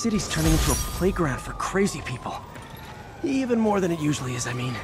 city's turning into a playground for crazy people. Even more than it usually is, I mean.